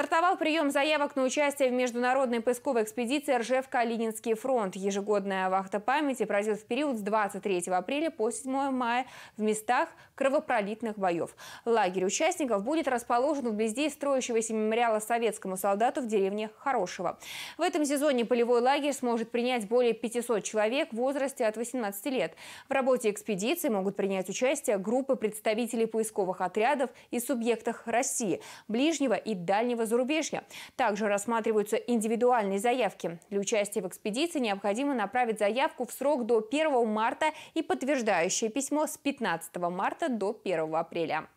Стартовал прием заявок на участие в международной поисковой экспедиции «Ржев-Калининский фронт». Ежегодная вахта памяти пройдет в период с 23 апреля по 7 мая в местах кровопролитных боев. Лагерь участников будет расположен вблизи строящегося мемориала советскому солдату в деревне Хорошего. В этом сезоне полевой лагерь сможет принять более 500 человек в возрасте от 18 лет. В работе экспедиции могут принять участие группы представителей поисковых отрядов и субъектах России, ближнего и дальнего зарубежья. Также рассматриваются индивидуальные заявки. Для участия в экспедиции необходимо направить заявку в срок до 1 марта и подтверждающее письмо с 15 марта до 1 апреля.